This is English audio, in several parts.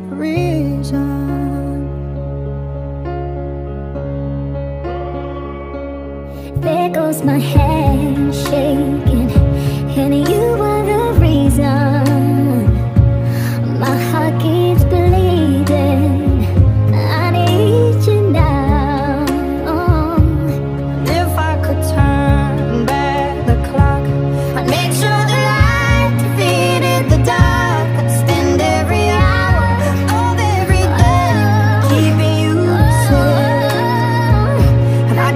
reason. There goes my hand shaking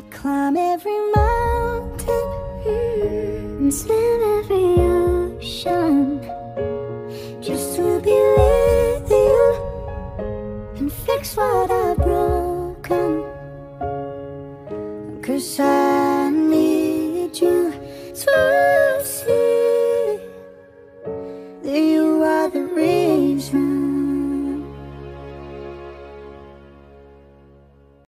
I climb every mountain hmm, and swim every ocean just to be with you and fix what I've broken. Cause I